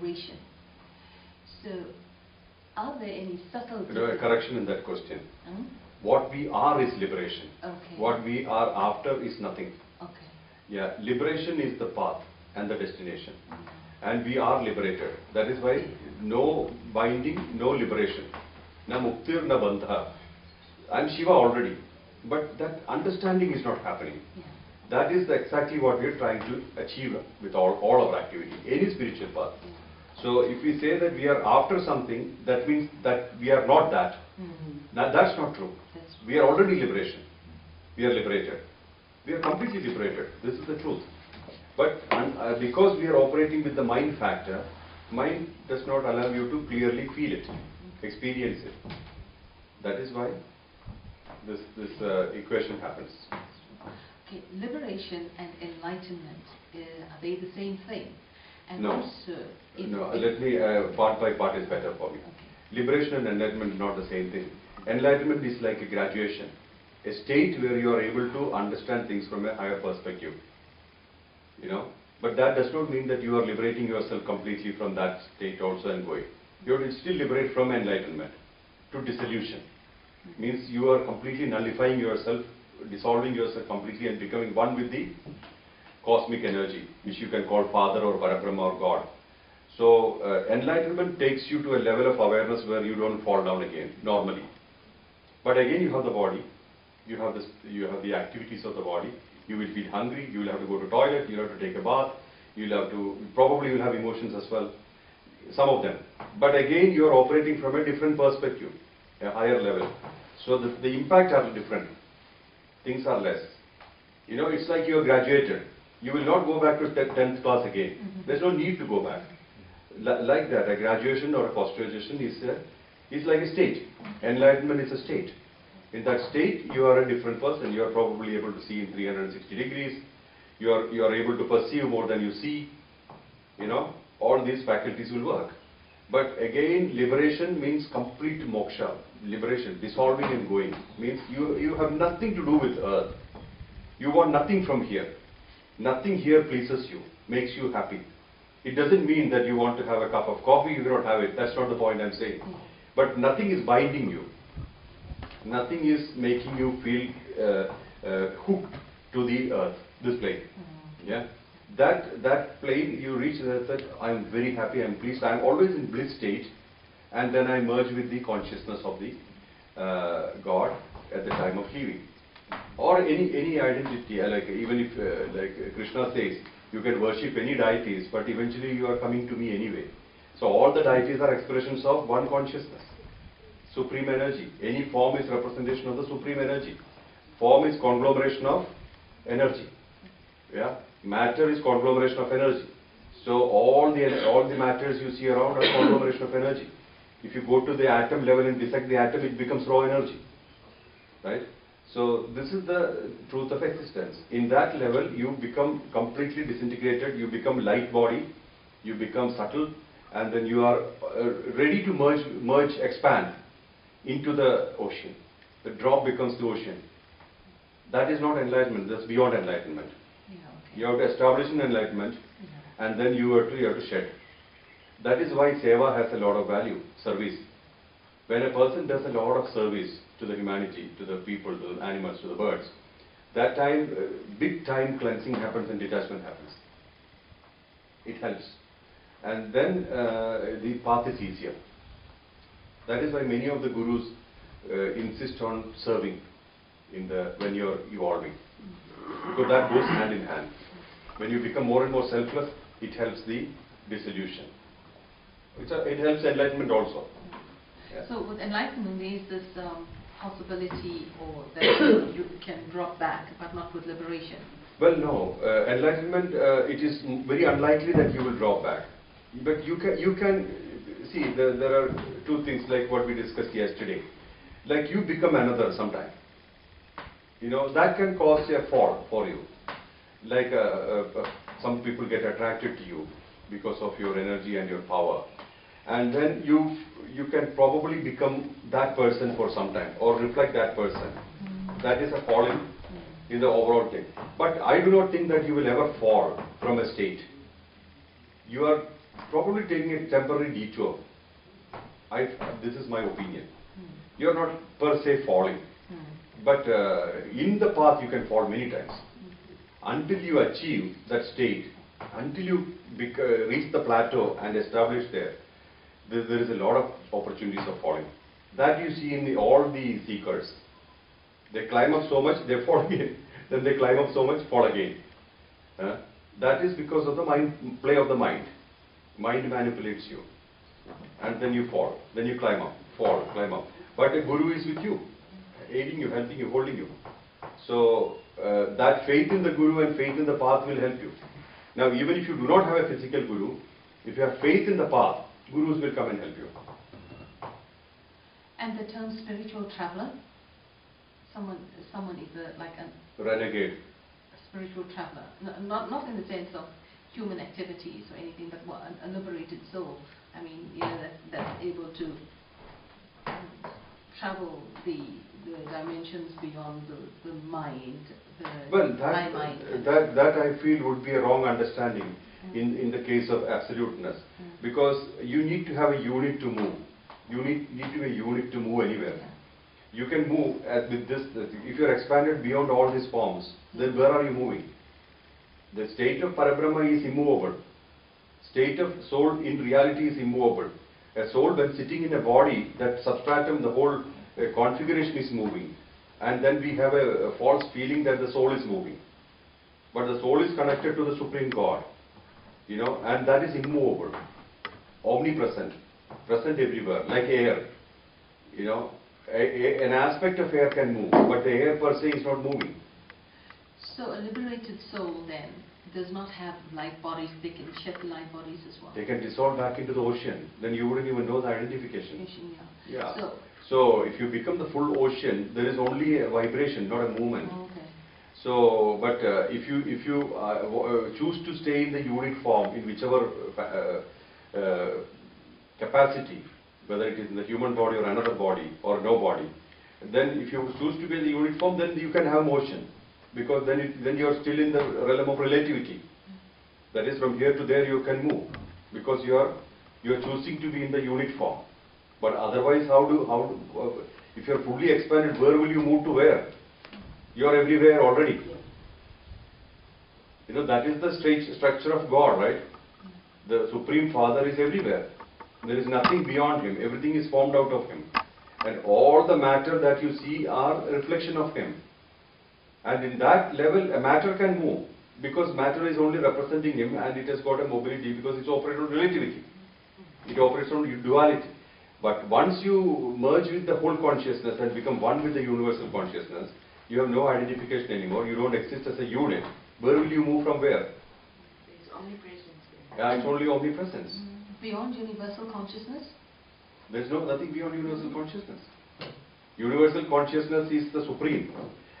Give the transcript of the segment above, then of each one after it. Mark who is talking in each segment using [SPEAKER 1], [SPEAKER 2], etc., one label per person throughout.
[SPEAKER 1] liberation. So, are there any subtle
[SPEAKER 2] a correction in that question.
[SPEAKER 1] Hmm?
[SPEAKER 2] What we are is liberation.
[SPEAKER 1] Okay.
[SPEAKER 2] What we are after is nothing.
[SPEAKER 1] Okay.
[SPEAKER 2] Yeah, liberation is the path and the destination.
[SPEAKER 1] Mhm.
[SPEAKER 2] And we are liberated. That is why no binding, no liberation. Na muktir na bandha. I'm Shiva already. But that understanding is not happening.
[SPEAKER 1] Yeah.
[SPEAKER 2] That is exactly what we are trying to achieve with all, all our activity, any spiritual path.
[SPEAKER 1] Yeah.
[SPEAKER 2] So if we say that we are after something, that means that we are not that.
[SPEAKER 1] Mhm.
[SPEAKER 2] Now that's not true.
[SPEAKER 1] That's
[SPEAKER 2] We are already liberation. We are liberated. We are completely liberated. This is the truth. But uh, because we are operating with the mind factor, mind does not allow you to clearly feel it, experience it. That is why this, this uh, equation happens.
[SPEAKER 1] Okay, liberation and enlightenment, uh, are they the same thing? And
[SPEAKER 2] No.
[SPEAKER 1] if,
[SPEAKER 2] No, let me, uh, part by part is better for me. Liberation and enlightenment is not the same thing. Enlightenment is like a graduation, a state where you are able to understand things from a higher perspective. You know, but that does not mean that you are liberating yourself completely from that state also and going. You to still liberate from enlightenment to dissolution. Means you are completely nullifying yourself, dissolving yourself completely and becoming one with the cosmic energy, which you can call Father or Parabrahma or God. So uh, enlightenment takes you to a level of awareness where you don't fall down again normally. But again, you have the body, you have this, you have the activities of the body. You will feel hungry. You will have to go to toilet. You will have to take a bath. You will have to probably you will have emotions as well, some of them. But again, you are operating from a different perspective, a higher level. So the, the impact are different. Things are less. You know, it's like you are graduated. You will not go back to 10th class again.
[SPEAKER 1] Mhm.
[SPEAKER 2] There's no need to go back. Li- like that, a graduation or a post-graduation is, a, is like a state. Enlightenment is a state. In that state, you are a different person. You are probably able to see in 360 degrees. You are, you are able to perceive more than you see. You know, all these faculties will work. But again, liberation means complete moksha, liberation, dissolving and going. Means you, you have nothing to do with earth. You want nothing from here. Nothing here pleases you, makes you happy. It doesn't mean that you want to have a cup of coffee, you cannot have it. That's not the point I'm saying. But nothing is binding you. Nothing is making you feel uh, uh, hooked to the earth, this plane.
[SPEAKER 1] Mhm.
[SPEAKER 2] Yeah, that that plane you reach that, that I'm very happy, I'm pleased, I'm always in bliss state, and then I merge with the consciousness of the uh, God at the time of leaving, or any any identity. uh, Like even if uh, like Krishna says, you can worship any deities, but eventually you are coming to me anyway. So all the deities are expressions of one consciousness, supreme energy. Any form is representation of the supreme energy. Form is conglomeration of energy. Yeah, matter is conglomeration of energy. So all the all the matters you see around are conglomeration of energy. If you go to the atom level and dissect the atom, it becomes raw energy, right? So this is the truth of existence. In that level, you become completely disintegrated. You become light body. You become subtle, and then you are uh, ready to merge, merge, expand into the ocean. The drop becomes the ocean. That is not enlightenment. That's beyond enlightenment.
[SPEAKER 1] Yeah, okay.
[SPEAKER 2] You have to establish an enlightenment
[SPEAKER 1] Yeah.
[SPEAKER 2] and then you have to, you have to shed. That is why seva has a lot of value, service. When a person does a lot of service to the humanity, to the people, to the animals, to the birds, that time, uh, big time cleansing happens and detachment happens. It helps. And then uh, the path is easier. That is why many of the gurus uh, insist on serving in the, when you are evolving because that goes hand in hand. When you become more and more selfless, it helps the dissolution. A, it helps enlightenment also. Yeah.
[SPEAKER 1] So with enlightenment, there is this um, possibility or that you can drop back, but not with liberation.
[SPEAKER 2] Well, no, uh, enlightenment. Uh, it is very unlikely that you will drop back, but you can. You can see the, there are two things like what we discussed yesterday. Like you become another sometime. You know that can cause a fall for you. Like uh, uh, uh, some people get attracted to you because of your energy and your power, and then you you can probably become that person for some time or reflect that person. That is a falling in the overall thing. But I do not think that you will ever fall from a state. You are probably taking a temporary detour. I, this is my opinion.
[SPEAKER 1] Mm.
[SPEAKER 2] You're not per se falling,
[SPEAKER 1] Mm.
[SPEAKER 2] but uh, in the path you can fall many times. Until you achieve that state, until you bec- uh, reach the plateau and establish there, there, there is a lot of opportunities of falling. That you see in the, all the seekers. They climb up so much, they fall again. then they climb up so much, fall again. Uh, that is because of the mind, play of the mind. Mind manipulates you. And then you fall. Then you climb up, fall, climb up. But a guru is with you, aiding you, helping you, holding you. So uh, that faith in the guru and faith in the path will help you. Now, even if you do not have a physical guru, if you have faith in the path, gurus will come and help you.
[SPEAKER 1] And the term spiritual traveler, someone, someone is a, like a
[SPEAKER 2] Renegade.
[SPEAKER 1] A spiritual traveler, N- not, not in the sense of human activities or anything, but what, a, liberated soul. I mean, you know, that, that's able to travel the, the dimensions beyond the, the mind, the
[SPEAKER 2] Well, that,
[SPEAKER 1] mind.
[SPEAKER 2] that, that I feel would be a wrong understanding in, in the case of absoluteness.
[SPEAKER 1] Mm.
[SPEAKER 2] Because you need to have a unit to move. You need, need to be a unit to move anywhere. You can move as with this, if you are expanded beyond all these forms, then where are you moving? The state of Parabrahma is immovable. State of soul in reality is immovable. A soul when sitting in a body, that substratum, the whole uh, configuration is moving. And then we have a, a false feeling that the soul is moving. But the soul is connected to the Supreme God. You know, and that is immovable. Omnipresent. Present everywhere, like air. You know, a, a- an aspect of air can move, but the air per se is not moving.
[SPEAKER 1] So a liberated soul then does not have light bodies, they can shed light bodies as well.
[SPEAKER 2] They can dissolve back into the ocean, then you wouldn't even know the identification.
[SPEAKER 1] Finishing, yeah.
[SPEAKER 2] Yeah.
[SPEAKER 1] So,
[SPEAKER 2] So if you become the full ocean, there is only a vibration, not a movement.
[SPEAKER 1] okay.
[SPEAKER 2] So, but uh, if you if you uh, uh, choose to stay in the unit form in whichever uh, uh, capacity, whether it is in the human body or another body or no body, then if you choose to be in the unit form, then you can have motion, because then it, then you are still in the realm of relativity. That is, from here to there you can move, because you are you are choosing to be in the unit form. But otherwise, how do how do, uh, if you are fully expanded, where will you move to where? You are everywhere already. You know, that is the structure of God, right? The Supreme Father is everywhere. There is nothing beyond Him. Everything is formed out of Him. And all the matter that you see are a reflection of Him. And in that level, a matter can move. Because matter is only representing Him and it has got a mobility because it's operated on relativity. It operates on duality. But once you merge with the whole consciousness and become one with the universal consciousness, you have no identification anymore. You don't exist as a unit. Where will you move from where?
[SPEAKER 3] It's omnipresent.
[SPEAKER 2] Yeah, it's only omnipresence.
[SPEAKER 1] Beyond universal consciousness?
[SPEAKER 2] There's no nothing beyond universal consciousness. Universal consciousness is the supreme.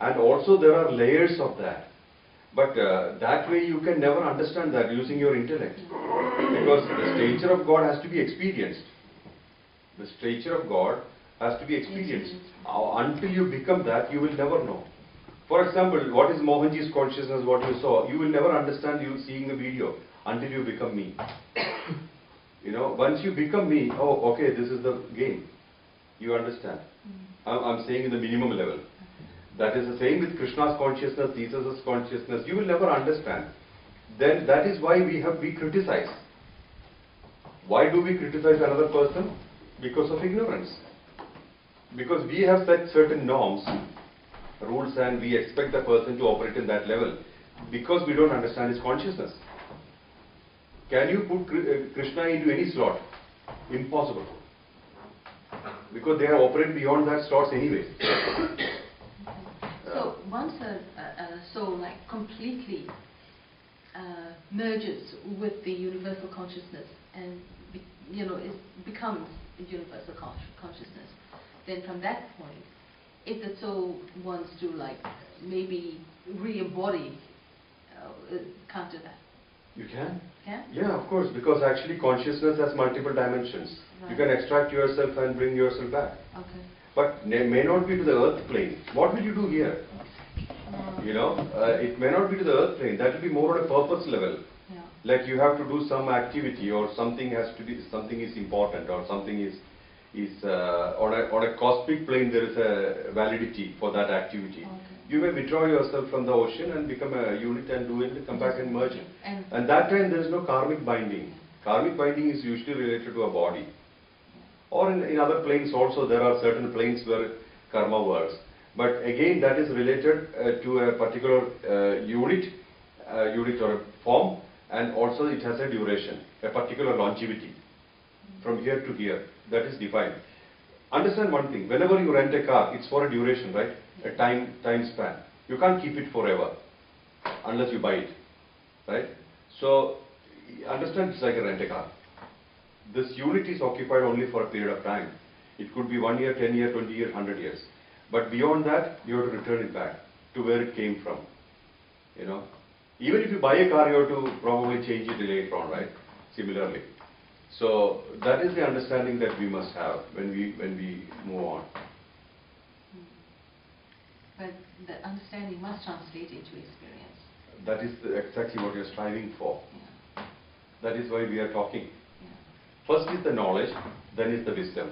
[SPEAKER 2] And also there are layers of that. But uh, that way you can never understand that using your intellect. Because the stature of God has to be experienced. The stature of God has to be experienced. Uh, until you become that, you will never know. For example, what is Mohanji's consciousness, what you saw, you will never understand you seeing the video until you become me. you know, once you become me, oh, okay, this is the game. You understand. I'm, I'm saying in the minimum level. That is the same with Krishna's consciousness, Jesus' consciousness. You will never understand. Then that is why we have we criticize. Why do we criticize another person? Because of ignorance. Because we have set certain norms, rules, and we expect the person to operate in that level. Because we don't understand his consciousness. Can you put uh, Krishna into any slot? Impossible. Because they have operated beyond that slots anyway.
[SPEAKER 1] So once a, a, soul like completely uh, merges with the universal consciousness and you know it becomes a universal con- consciousness, then from that point, if the soul wants to like maybe re-embody, uh, can't do that.
[SPEAKER 2] You can?
[SPEAKER 1] Yeah.
[SPEAKER 2] Yeah, of course, because actually consciousness has multiple dimensions.
[SPEAKER 1] Right.
[SPEAKER 2] You can extract yourself and bring yourself back.
[SPEAKER 1] Okay.
[SPEAKER 2] But may not be to the earth plane. What will you do here?
[SPEAKER 1] Uh,
[SPEAKER 2] You know, uh, it may not be to the earth plane. That will be more on a purpose level.
[SPEAKER 1] yeah.
[SPEAKER 2] Like you have to do some activity or something has to be, something is important or something is, is uh, on, a, on a cosmic plane there is a validity for that activity.
[SPEAKER 1] Okay.
[SPEAKER 2] You may withdraw yourself from the ocean and become a unit and do it, come back and merge.
[SPEAKER 1] And,
[SPEAKER 2] And that time there is no karmic binding. Karmic binding is usually related to a body. Or in, in other planes also there are certain planes where karma works. But again that is related uh, to a particular uh, unit, uh, unit or a form and also it has a duration, a particular longevity here to here. That is defined. Understand one thing, whenever you rent a car, it's for a duration, right? A time, time span. You can't keep it forever unless you buy it, right? So, understand it's like a rent a car. This unit is occupied only for a period of time. It could be one year, 10 year, 20 year, 100 years. But beyond that, you have to return it back to where it came from. You know, even if you buy a car, you have to probably change it later on, right? Similarly. So that is the understanding that we must have when we when we move on.
[SPEAKER 1] but the understanding must translate into experience.
[SPEAKER 2] That is the, exactly what we are striving for.
[SPEAKER 1] Yeah,
[SPEAKER 2] That is why we are talking.
[SPEAKER 1] yeah.
[SPEAKER 2] First is the knowledge, then is the wisdom.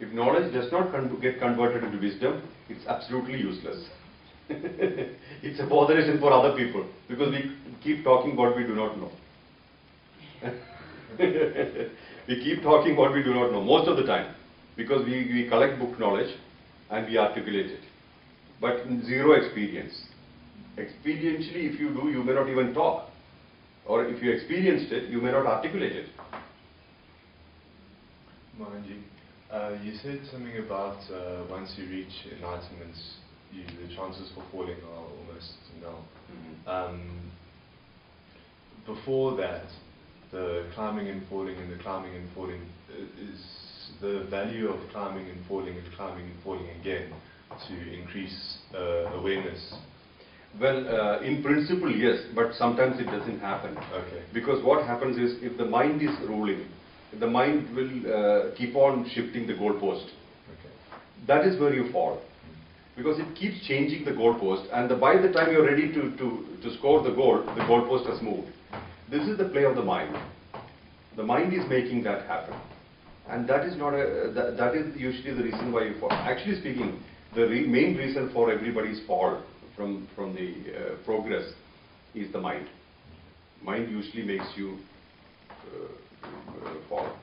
[SPEAKER 2] If knowledge does not con- get converted into wisdom, it's absolutely useless. it's a botheration for other people because we keep talking what we do not know. we keep talking what we do not know most of the time because we, we collect book knowledge and we articulate it. But zero experience. Experientially, if you do, you may not even talk. Or if you experienced it, you may not articulate it.
[SPEAKER 4] Mohanji, uh, you said something about uh, once you reach enlightenment, you, the chances for falling are almost nil. Um, before that, the climbing and falling and the climbing and falling uh, is the value of climbing and falling and climbing and falling again to increase uh, awareness.
[SPEAKER 2] Well, uh, in principle, yes, but sometimes it doesn't happen.
[SPEAKER 4] Okay.
[SPEAKER 2] Because what happens is, if the mind is ruling, the mind will uh, keep on shifting the goalpost.
[SPEAKER 4] Okay.
[SPEAKER 2] That is where you fall. Because it keeps changing the goalpost, and the, by the time you're ready to, to, to score the goal, the goalpost has moved. This is the play of the mind. The mind is making that happen. And that is not a, that, that is usually the reason why you fall. Actually speaking, the re main reason for everybody's fall from, from the uh, progress is the mind. Mind usually makes you uh, uh, fall.